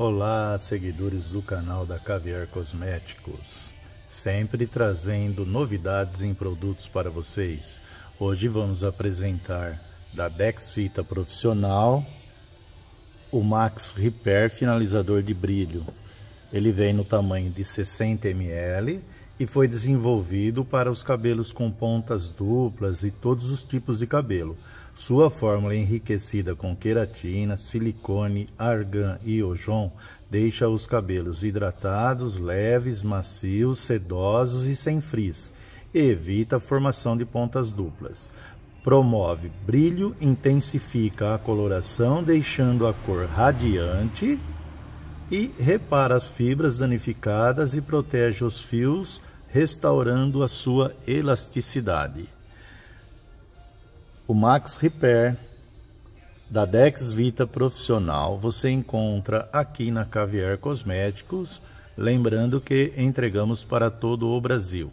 Olá, seguidores do canal da Caviar Cosméticos, sempre trazendo novidades em produtos para vocês. Hoje vamos apresentar da Dex Vita Profissional o Max Repair finalizador de brilho. Ele vem no tamanho de 60 ml e foi desenvolvido para os cabelos com pontas duplas e todos os tipos de cabelo. Sua fórmula enriquecida com queratina, silicone, argan e ojon deixa os cabelos hidratados, leves, macios, sedosos e sem frizz. E evita a formação de pontas duplas. Promove brilho, intensifica a coloração, deixando a cor radiante e repara as fibras danificadas e protege os fios, restaurando a sua elasticidade. O Max Repair da Dex Vita Profissional você encontra aqui na Caviar Cosméticos, lembrando que entregamos para todo o Brasil.